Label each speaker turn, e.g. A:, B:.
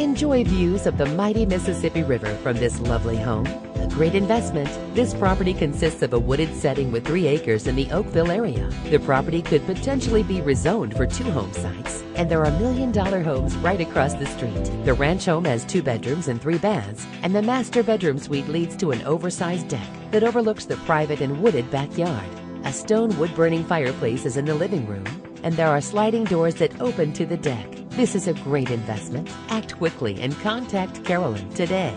A: Enjoy views of the mighty Mississippi River from this lovely home. A great investment. This property consists of a wooded setting with three acres in the Oakville area. The property could potentially be rezoned for two home sites, and there are million dollar homes right across the street. The ranch home has two bedrooms and three baths, and the master bedroom suite leads to an oversized deck that overlooks the private and wooded backyard. A stone wood burning fireplace is in the living room, and there are sliding doors that open to the deck. This is a great investment. Act quickly and contact Carolyn today.